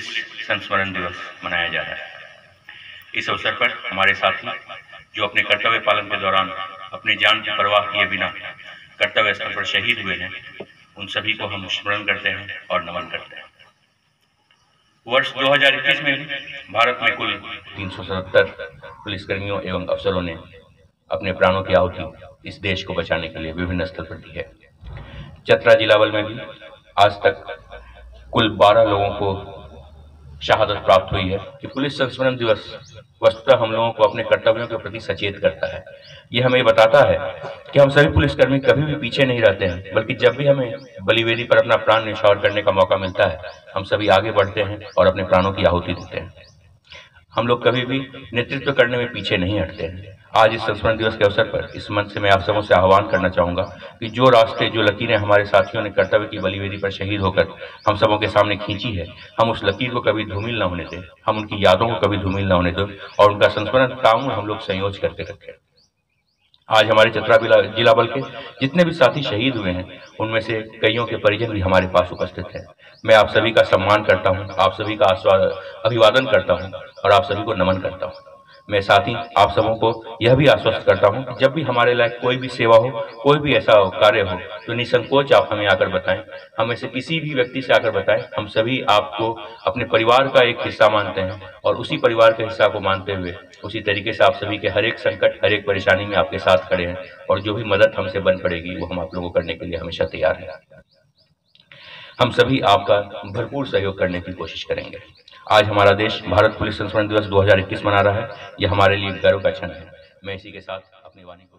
संस्मरण दिवस मनाया जा रहा है। इस अवसर पर हमारे साथी, जो अपने कर्तव्य पालन के दौरान अपनी जान की परवाह किए बिना कर्तव्य स्थल पर शहीद हुए हैं, उन सभी को हम स्मरण करते हैं और नमन करते हैं। वर्ष 2021 में भारत में कुल 377 पुलिसकर्मियों एवं अफसरों ने अपने प्राणों की आहुति इस देश को बचाने के लिए विभिन्न स्थल पर दी है। चतरा जिलावल में भी आज तक कुल 12 लोगों को शहादत प्राप्त हुई है कि पुलिस संस्मरण दिवस वस्तुतः हम लोगों को अपने कर्तव्यों के प्रति सचेत करता है। ये हमें बताता है कि हम सभी पुलिसकर्मी कभी भी पीछे नहीं रहते हैं, बल्कि जब भी हमें बलिवेदी पर अपना प्राण निछावर करने का मौका मिलता है, हम सभी आगे बढ़ते हैं और अपने प्राणों की आहुति देते हैं। हम लोग कभी भी नेतृत्व करने में पीछे नहीं हटते हैं। आज इस संस्मरण दिवस के अवसर पर इस मंच से मैं आप सबों से आह्वान करना चाहूँगा कि जो रास्ते जो लकीरें हमारे साथियों ने कर्तव्य की बलिवेदी पर शहीद होकर हम सबों के सामने खींची है, हम उस लकीर को कभी धूमिल न होने दें, हम उनकी यादों को कभी धूमिल न होने दें और उनका संस्मरण ताउन हम लोग संयोज करके रखें। आज हमारे चतरा जिला बल के जितने भी साथी शहीद हुए हैं, उनमें से कईयों के परिजन भी हमारे पास उपस्थित हैं। मैं आप सभी का सम्मान करता हूँ, आप सभी का आस्वाद, अभिवादन करता हूँ और आप सभी को नमन करता हूँ। मैं साथ ही आप सबों को यह भी आश्वस्त करता हूँ जब भी हमारे लायक कोई भी सेवा हो, कोई भी ऐसा कार्य हो तो निसंकोच आप हमें आकर बताएँ। हमें से किसी भी व्यक्ति से आकर बताएँ, हम सभी आपको अपने परिवार का एक हिस्सा मानते हैं और उसी परिवार के हिस्सा को मानते हुए, उसी तरीके से आप सभी के हर एक संकट, हर एक परेशानी में आपके साथ खड़े हैं और जो भी मदद हमसे बन पड़ेगी, वो हम आप लोगों को करने के लिए हमेशा तैयार हैं। हम सभी आपका भरपूर सहयोग करने की कोशिश करेंगे। आज हमारा देश भारत पुलिस संस्मरण दिवस 2021 मना रहा है। यह हमारे लिए गर्व का क्षण है। मैं इसी के साथ अपनी वाणी को